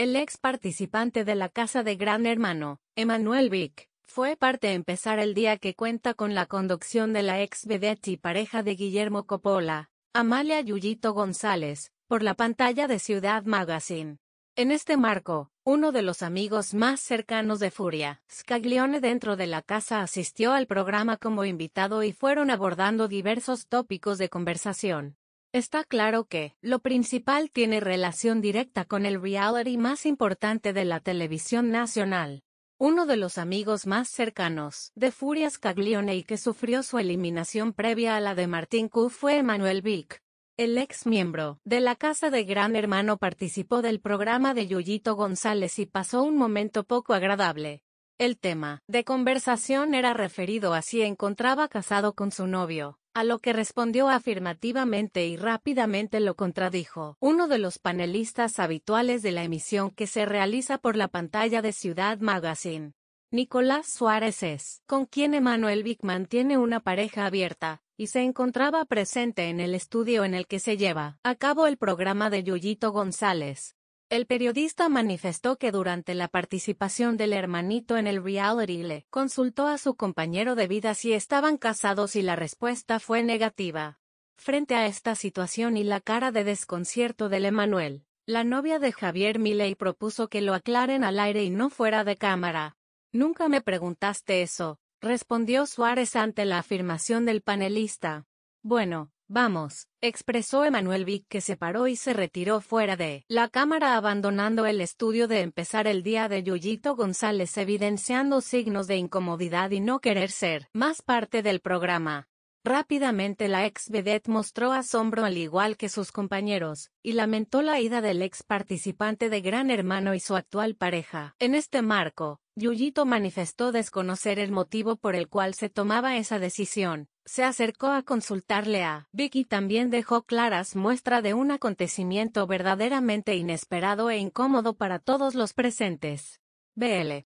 el ex participante de la Casa de Gran Hermano, Emanuel Vick, fue parte empezar el día que cuenta con la conducción de la ex vedette y pareja de Guillermo Coppola, Amalia Yuyito González, por la pantalla de Ciudad Magazine. En este marco, uno de los amigos más cercanos de Furia, Scaglione dentro de la casa asistió al programa como invitado y fueron abordando diversos tópicos de conversación. Está claro que, lo principal tiene relación directa con el reality más importante de la televisión nacional. Uno de los amigos más cercanos de Furia Scaglione y que sufrió su eliminación previa a la de Martín Q fue Emanuel Vick, el ex miembro de la Casa de Gran Hermano participó del programa de Yuyito González y pasó un momento poco agradable. El tema de conversación era referido a si encontraba casado con su novio, a lo que respondió afirmativamente y rápidamente lo contradijo. Uno de los panelistas habituales de la emisión que se realiza por la pantalla de Ciudad Magazine. Nicolás Suárez es, con quien Emanuel Vick mantiene una pareja abierta, y se encontraba presente en el estudio en el que se lleva a cabo el programa de Yuyito González. El periodista manifestó que durante la participación del hermanito en el reality le consultó a su compañero de vida si estaban casados y la respuesta fue negativa. Frente a esta situación y la cara de desconcierto del Emanuel, la novia de Javier Milei propuso que lo aclaren al aire y no fuera de cámara. Nunca me preguntaste eso, respondió Suárez ante la afirmación del panelista. Bueno, vamos, expresó Emanuel Vic que se paró y se retiró fuera de la cámara abandonando el estudio de empezar el día de Yuyito González evidenciando signos de incomodidad y no querer ser más parte del programa. Rápidamente la ex vedette mostró asombro al igual que sus compañeros, y lamentó la ida del ex participante de Gran Hermano y su actual pareja. En este marco, Yuyito manifestó desconocer el motivo por el cual se tomaba esa decisión. Se acercó a consultarle a Vicky también dejó claras muestra de un acontecimiento verdaderamente inesperado e incómodo para todos los presentes. BL